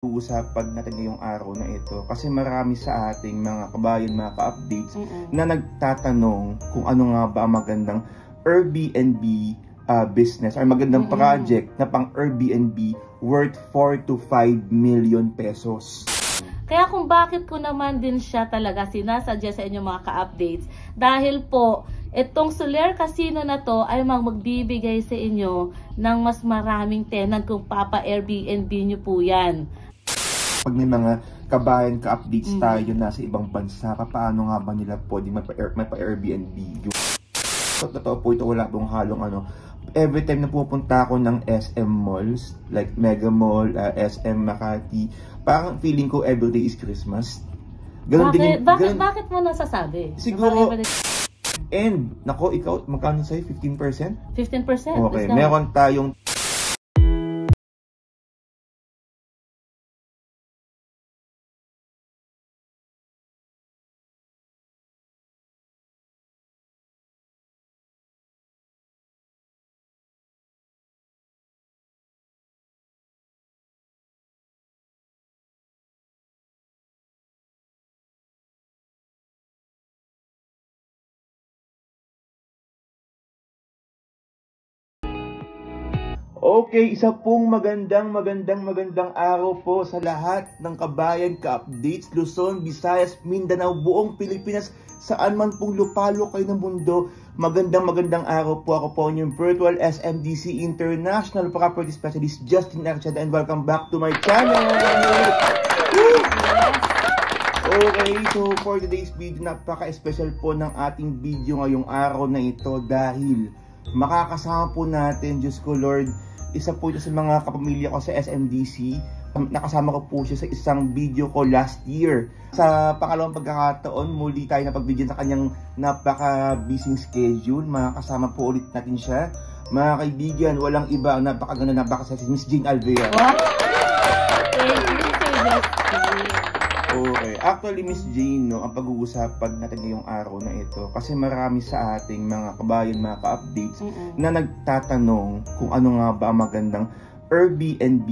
Uusapan natin ngayong araw na ito kasi marami sa ating mga kabayan, mga ka-updates Mm-mm. na nagtatanong kung ano nga ba ang magandang Airbnb uh, business or magandang Mm-mm. project na pang Airbnb worth 4 to 5 million pesos. Kaya kung bakit ko naman din siya talaga sinasadya sa inyo mga ka-updates, dahil po, itong Soler Casino na to ay mag magbibigay sa inyo ng mas maraming tenant kung papa Airbnb nyo po yan. Pag may mga kabayan ka-updates Mm. tayo nasa ibang bansa, paano nga ba nila mapa- mapa-Airbnb? So, totoo po ito, wala pong halong ano. Every time na pupunta ako ng SM malls, like Mega Mall, uh, SM Makati, parang feeling ko everyday is Christmas. Ganon bakit, din, bakit, ganon- bakit mo nasasabi? Siguro- And, nako, ikaw, magkano sa'yo? 15%? 15%. Okay, meron tayong Okay, isa pong magandang magandang magandang araw po sa lahat ng kabayan ka-updates, Luzon, Visayas, Mindanao, buong Pilipinas, saan man pong lupalo kayo ng mundo. Magandang magandang araw po ako po yung virtual SMDC International Property Specialist Justin Archada and welcome back to my channel! Okay, so for today's video, napaka-special po ng ating video ngayong araw na ito dahil makakasama po natin, Diyos ko Lord, isa po ito sa mga kapamilya ko sa SMDC. Nakasama ko po siya sa isang video ko last year. Sa pangalawang pagkakataon, muli tayo na pagbigyan sa kanyang napaka-busy schedule. Makakasama po ulit natin siya. Mga kaibigan, walang iba napakaganda, napakasexy, Miss Jean Alvera. What? Okay. Actually, Miss Jane, no, ang pag-uusapan natin ngayong araw na ito kasi marami sa ating mga kabayan, mga ka-updates Mm-mm. na nagtatanong kung ano nga ba ang magandang Airbnb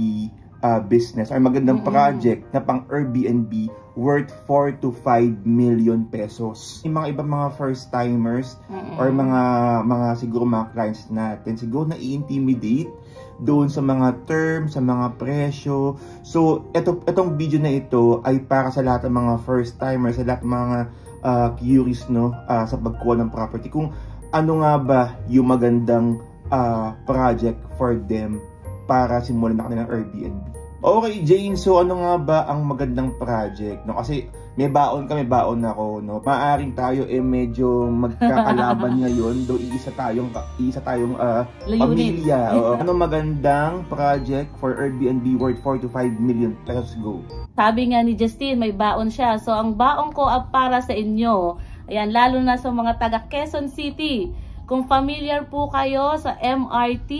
uh, business or magandang Mm-mm. project na pang Airbnb worth 4 to 5 million pesos. Yung mga ibang mga first timers Mm-mm. or mga mga siguro mga clients natin siguro na-intimidate doon sa mga terms, sa mga presyo. So, ito, itong video na ito ay para sa lahat ng mga first timers, sa lahat ng mga uh, curious no, ah, sa pagkuha ng property. Kung ano nga ba yung magandang ah, project for them para simulan na kanilang Airbnb. Okay, Jane, so ano nga ba ang magandang project? No? Kasi may baon kami, baon ako, no? Maaring tayo eh medyo magkakalaban ngayon, do iisa tayong iisa tayong Layunin. pamilya. Oo. Ano magandang project for Airbnb worth 4 to 5 million pesos go? Sabi nga ni Justin, may baon siya. So, ang baon ko ay para sa inyo. Ayan, lalo na sa mga taga Quezon City. Kung familiar po kayo sa MRT,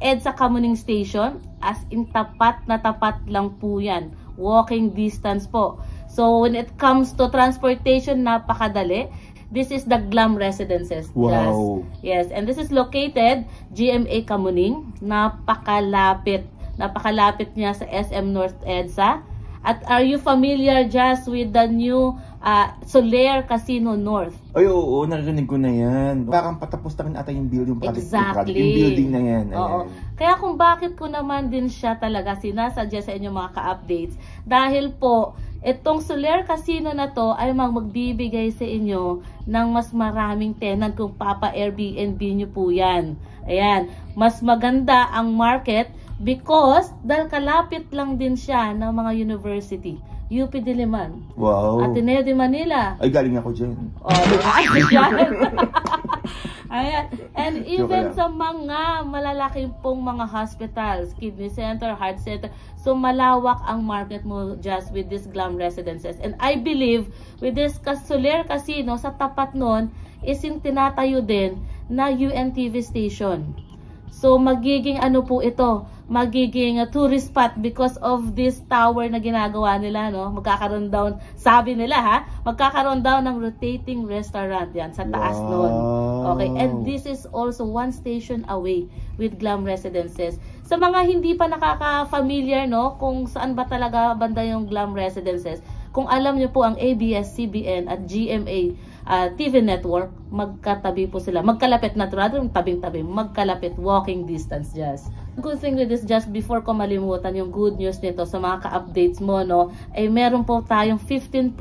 EDSA Kamuning Station, as in tapat na tapat lang po yan. Walking distance po. So, when it comes to transportation, napakadali. This is the Glam Residences. Wow. Yes, and this is located GMA Kamuning. Napakalapit. Napakalapit niya sa SM North EDSA. At are you familiar just with the new uh, Soler Casino North? Ay, oo, narinig ko na yan. Parang patapos na rin ata yung building project. Exactly. Yung building na yan. Ayan. Oo. Kaya kung bakit ko naman din siya talaga sinasadya sa inyo mga ka-updates, dahil po, itong Soler Casino na to ay mag magbibigay sa inyo ng mas maraming tenant kung papa Airbnb nyo po yan. Ayan, mas maganda ang market because dahil kalapit lang din siya ng mga university. UP Diliman, Wow. Ateneo de Manila, Ay, galing ako dyan. Oh, ay, yan. Ayan. And even sa mga malalaking pong mga hospitals, kidney center, heart center, so malawak ang market mo just with these glam residences. And I believe with this Soler Casino, sa tapat nun, is yung tinatayo din na UNTV station. So magiging ano po ito, magiging uh, tourist spot because of this tower na ginagawa nila, no? Magkakaroon daw, sabi nila ha, magkakaroon daw ng rotating restaurant yan sa taas Wow. nun. Okay, and this is also one station away with Glam Residences. sa mga hindi pa nakaka-familiar no kung saan ba talaga banda yung Glam Residences, kung alam niyo po ang ABS-CBN at GMA uh, TV network, magkatabi po sila. Magkalapit na rather tabing-tabi, magkalapit walking distance just. Good thing with this just before ko malimutan yung good news nito sa mga ka-updates mo no, ay meron po tayong 15%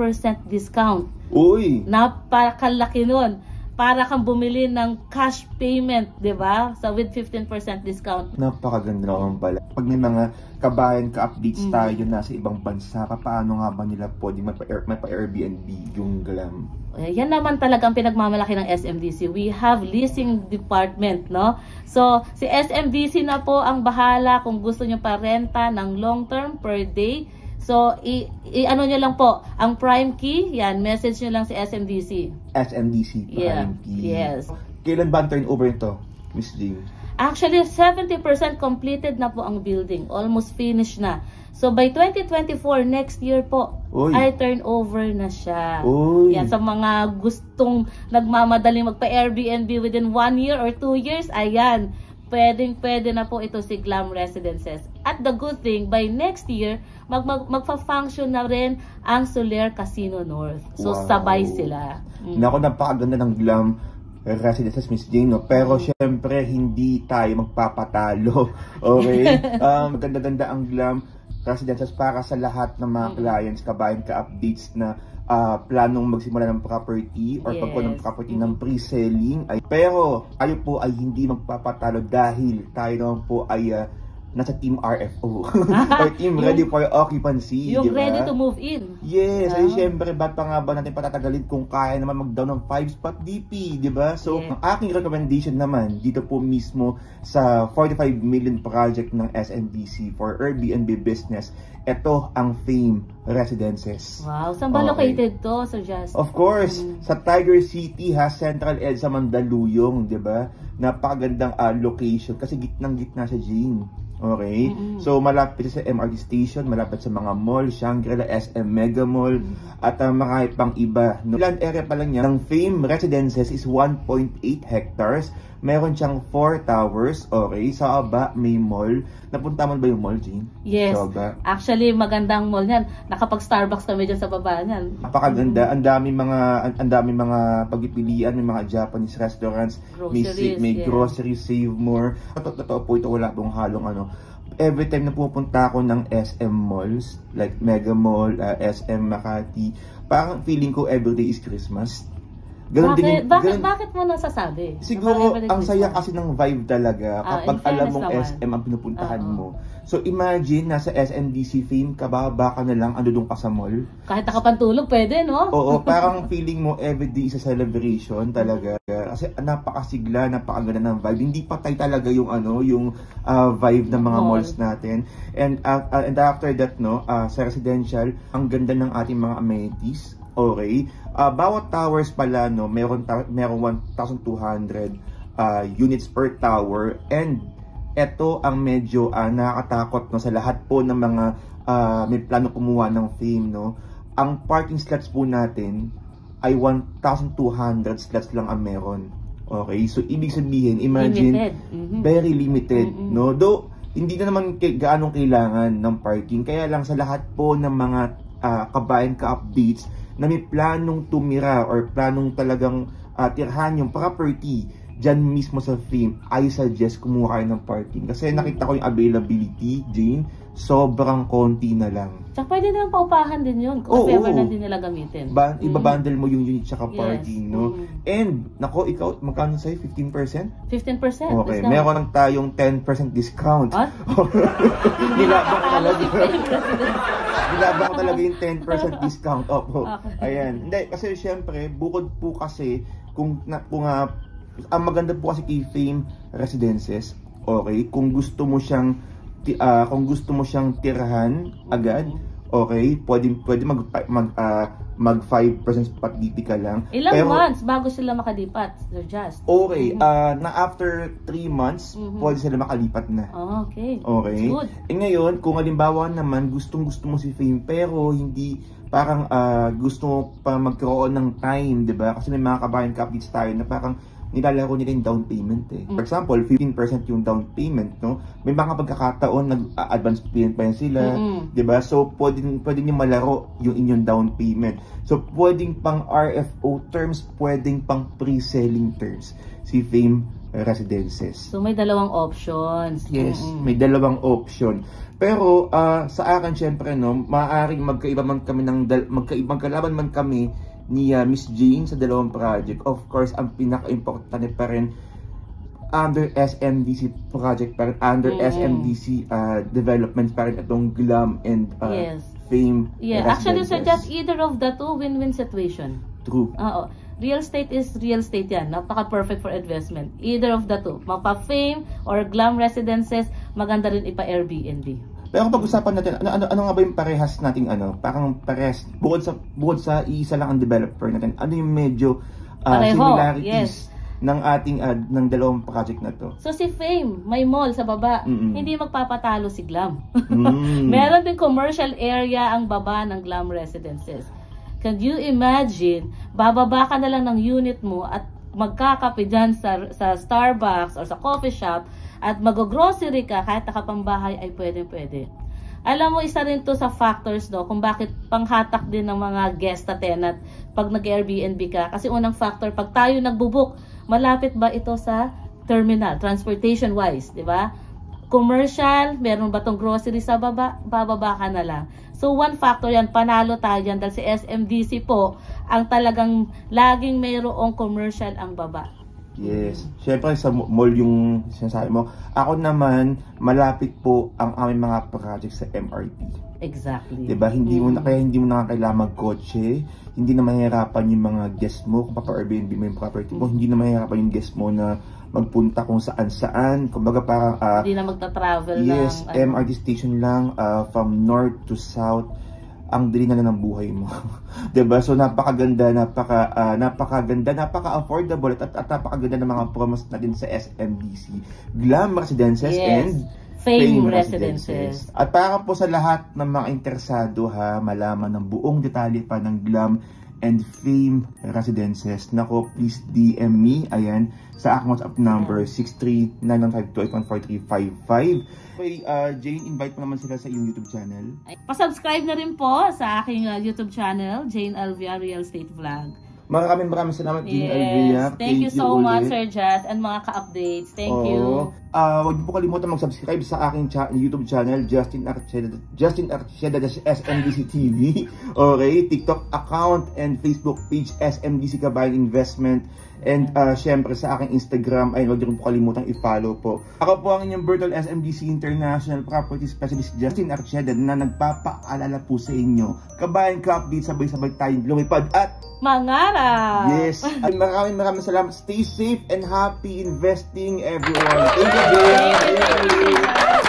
discount. Uy! Napakalaki nun para kang bumili ng cash payment, 'di ba? So with 15% discount. Napakaganda naman pala. Pag may mga kabayan ka-updates Mm. tayo nasa ibang bansa, paano nga ba nila pwedeng mapa- mapa-Airbnb yung glam? Eh, yan naman talaga ang pinagmamalaki ng SMDC. We have leasing department, no? So, si SMDC na po ang bahala kung gusto nyo pa renta ng long term per day. So, i, i- ano nyo lang po, ang prime key, yan, message nyo lang si SMDC. SMDC. Yeah, Prime Key. yes. Kailan ba ang turnover nito, Miss Jane? Actually, 70% completed na po ang building. Almost finished na. So, by 2024, next year po, Uy. ay turnover na siya. Uy. Yan, sa mga gustong nagmamadaling magpa-Airbnb within one year or two years, ayan, pwedeng pwede na po ito si Glam Residences. At the good thing, by next year, mag, mag, magfa-function na rin ang Soler Casino North. So, Wow. sabay sila. Mm. Nako, napakaganda ng glam residences, Miss Jane, no? Pero syempre, hindi tayo magpapatalo. Okay? um, ganda-ganda ang glam residences para sa lahat ng mga Mm. clients, kabayan ka-updates na ah, planong magsimula ng property or pagkuha ng Yes. property Mm. ng pre-selling. Ay, pero, ayo po ay hindi magpapatalo dahil tayo naman po ay ah, nasa Team RFO. or Team Yung- Ready for Occupancy. Yung di ba? ready to move in. Yes, Ah. ay syempre, ba't pa nga ba natin patatagalin kung kaya naman mag-down ng 5-spot DP, di ba? So, Yeah. ang aking recommendation naman, dito po mismo sa 45 million project ng SNDC for Airbnb business, ito ang Fame Residences. Wow, saan ba Okay. located to, Sir Just? Of course, Mm. sa Tiger City ha, Central EDSA Mandaluyong, 'di ba? Napakagandang ah, location kasi gitnang gitna sa Jing. Okay? Mm-mm. So malapit sa MRT station, malapit sa mga mall, Shangri-La, SM Mega Mall at uh, marami pang iba. No? Land area pa lang niya ng Fame Residences is 1.8 hectares. Meron siyang 4 towers. Okay, sa aba may mall. Napunta mo ba yung mall, Jing? Yes. Sa aba. Actually, magandang mall niyan. Nakapag-Starbucks kami dyan sa baba niyan. Napakaganda. Ang dami mga ang- dami mga pagpipilian, may mga Japanese restaurants, may Groceries, may yeah. groceries, save more. Totoo, totoo po ito wala pong halong ano. Every time na pupunta ako ng SM malls, like Mega Mall, uh, SM Makati, parang feeling ko everyday is Christmas. Ganon bakit, din, bakit, ganon- bakit mo nasasabi? Siguro, ang saya kasi ng vibe talaga Ah, kapag alam mong naman. SM ang pinupuntahan Oo. mo. So imagine, nasa SNDC fame ka ba, baka na lang ando doon ka sa mall. Kahit nakapantulog, pwede, no? Oo, parang feeling mo everyday is a celebration talaga. Kasi napakasigla, napakaganda ng vibe. Hindi patay talaga yung ano, yung ah, vibe ng mga Mall. malls natin. And uh, uh, and after that no, ah, sa residential, ang ganda ng ating mga amenities. Okay? Ah, bawat towers pala no, meron ta- meron 1,200 ah, units per tower and ito ang medyo ah, nakakatakot no sa lahat po ng mga ah, may plano kumuha ng fame no. Ang parking slots po natin ay 1,200 slots lang ang meron. Okay? So ibig sabihin, imagine Limited. Mhm. very limited, Mm-mm. no? Though hindi na naman kay, gaanong kailangan ng parking. Kaya lang sa lahat po ng mga ah, kabayan ka-updates na may planong tumira or planong talagang ah, tirhan yung property dyan mismo sa fame, I suggest kumuha kayo ng parking. Kasi nakita ko yung availability, Jane, sobrang konti na lang. Tsaka pwede nilang paupahan din yun kung Oo, ever oo. na din nila gamitin. Ba, Mhm. ibabundle mo yung unit tsaka Yes. parking, no? Mm. And, nako, ikaw, magkano sa'yo? 15%? 15%. Okay, discount. meron tayong 10% discount. What? Nilabang ko talaga. Nilabang ko talaga yung 10% discount. Opo. Okay. Ayan. Hindi, kasi syempre, bukod po kasi, kung, na, kung ah, ang maganda po kasi kay Fame Residences, okay, kung gusto mo siyang, ah, kung gusto mo siyang tirahan agad, okay, pwede, pwede mag, mag, ah, mag 5% spot DP ka lang. Ilang Pero- months bago sila makalipat? They're just. Okay, Mhm. ah, na after 3 months, Mhm. pwede sila makalipat na. Oh, okay. Okay. It's good. Eh ngayon, kung halimbawa naman gustong gusto mo si Fame pero hindi parang ah, gusto mo pa magkaroon ng time, 'di ba? Kasi may mga kabayan ka updates tayo na parang nilalaro nila yung down payment eh. For Mm. example, 15% yung down payment, no? May mga pagkakataon nag-advance payment pa yan sila, Mm-mm. 'di ba? So pwedeng pwedeng niyo malaro yung inyong down payment. So pwedeng pang RFO terms, pwedeng pang pre-selling terms si Fame Residences. So may dalawang options. Yes, Mm-mm. may dalawang option. Pero ah, sa akin syempre no, maaaring magkaiba man kami ng magkaibang kalaban man kami ni ah, Miss Jane sa dalawang project. Of course, ang pinaka-importante pa rin under SMDC project pa rin, under Mm. SMDC ah, development pa rin itong Glam and ah, Yes. Fame Yeah, actually Residences. suggest either of the two win-win situation. True. Oo. Real estate is real estate yan. Napaka-perfect for investment. Either of the two. Mapa-fame or glam residences, maganda rin ipa-Airbnb. Pero pag-usapan natin, ano, ano, ano nga ba yung parehas nating ano? Parang parehas, bukod sa, bukod sa iisa lang ang developer natin, ano yung medyo Pareho, similarities yes. ng ating, ah, ng dalawang project na to? So si Fame, may mall sa baba. Mm-mm. Hindi magpapatalo si Glam. Mm. Meron din commercial area ang baba ng Glam Residences. Can you imagine, bababa ka na lang ng unit mo at magkakape dyan sa, sa Starbucks or sa coffee shop at mag-grocery ka kahit nakapambahay ay pwede-pwede. Alam mo, isa rin to sa factors no, kung bakit panghatak din ng mga guest na tenant pag nag-Airbnb ka. Kasi unang factor, pag tayo nagbubuk, malapit ba ito sa terminal, transportation-wise, di ba? Commercial, meron ba tong grocery sa baba? Bababa ka na lang. So, one factor yan, panalo tayo yan dahil si SMDC po, ang talagang laging mayroong commercial ang baba. Yes. Siyempre sa mall yung sinasabi mo. Ako naman, malapit po ang aming mga project sa MRT. Exactly. 'Di ba? Hindi mo na Mm. kaya hindi mo na kailangan magkotse, hindi na mahirapan yung mga guest mo kung papa-Airbnb mo yung property mo, hindi na mahirapan yung guest mo na magpunta kung saan-saan. Kumbaga parang ah, Hindi na magta-travel yes, ng... ano. MRT station lang ah, from north to south ang dali na lang ng buhay mo. 'Di ba? So napakaganda, napaka ah, napakaganda, napaka-affordable at, at napakaganda ng mga promos natin sa SMDC. Glam Residences Yes. and Fame Residences. At para po sa lahat ng mga interesado ha, malaman ng buong detalye pa ng Glam and Fame Residences, nako please DM me, ayan, sa aking WhatsApp number 63952814355. Okay, uh, Jane, invite mo naman sila sa iyong YouTube channel. Pasubscribe na rin po sa aking uh, YouTube channel, Jane Alvia Real Estate Vlog. Maraming maraming salamat, Yes. Alvia. Thank, you so much, ulit. Sir Jazz, and mga ka-updates. Thank Oo. you. Ah, huwag niyo po kalimutan mag-subscribe sa aking cha- YouTube channel, Justin Archeda, Justin Archeda SMDC TV. Okay, TikTok account and Facebook page SMDC Kabayan Investment. And ah, syempre sa aking Instagram ay huwag niyo po kalimutan i-follow po. Ako po ang inyong Virtual SMDC International Property Specialist Justin Archeda na nagpapaalala po sa inyo. Kabayan ka update, sabay-sabay tayong lumipad at Mangarap! Yes. Ay, maraming maraming salamat. Stay safe and happy investing everyone. Thank you, Jane. Thank you.